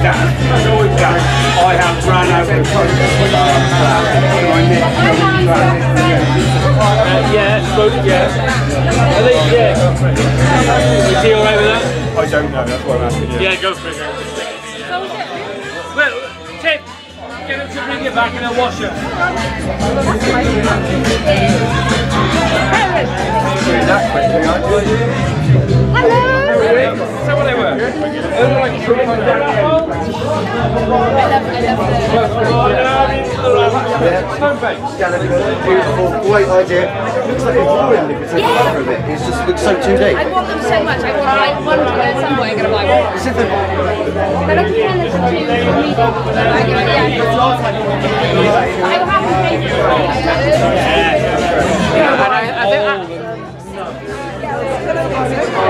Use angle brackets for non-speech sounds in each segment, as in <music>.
Done. I have run over. Yeah, yeah. Yeah. Is he alright with that? I don't know, that's why I'm asking. Yeah, go for it. Well, Tim, get him to bring it back. That you? So what they were? Beautiful, great idea. Looks like a drawing because the cover of it. It just looks so 2D. I want them so much. I want like one of them at some. I'm gonna buy one. Is it the, But I can listen to. Yeah, I have to pay for it. Yeah, I, I that,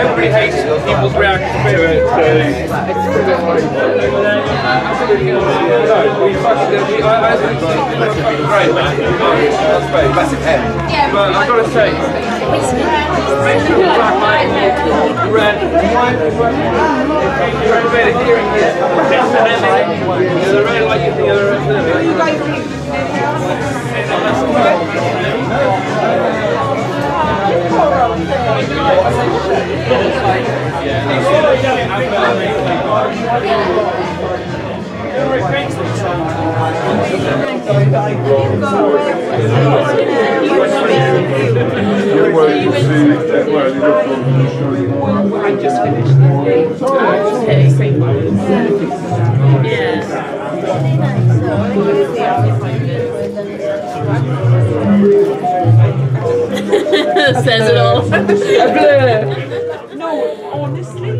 everybody hates people's reaction to it. It's fucking great. That's great. Massive head. But I've got to say, black red, hearing the. Says it all. <laughs> No, honestly, honestly,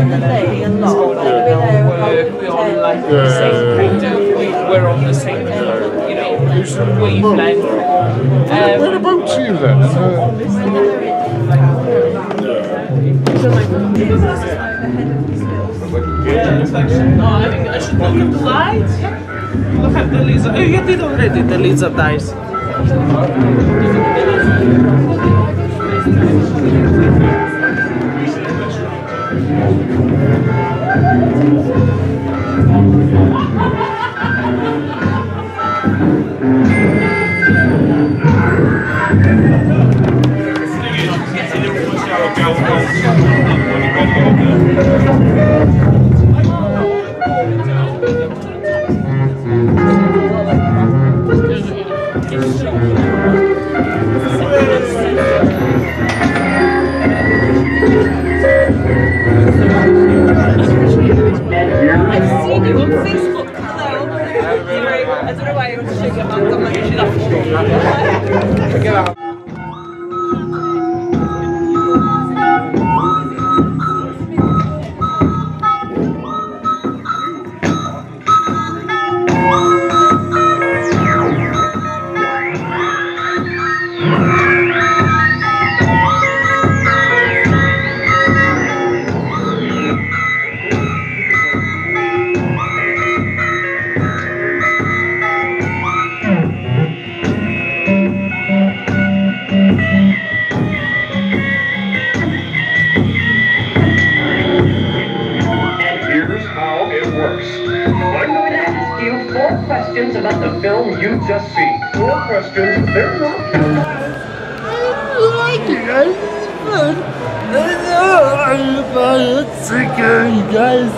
I'm not very much work we're on like the same kind we- we're on the same, you know, wavelength. Um, Whereabouts are you then? Uh, No, I think I should look at the lights. Look at the laser. Oh, you did already, the laser dice. I've I don't know why I want to shake <laughs> about the film you just seen. More questions, they're not I like it, guys. It's fun. I'm about sick of you guys.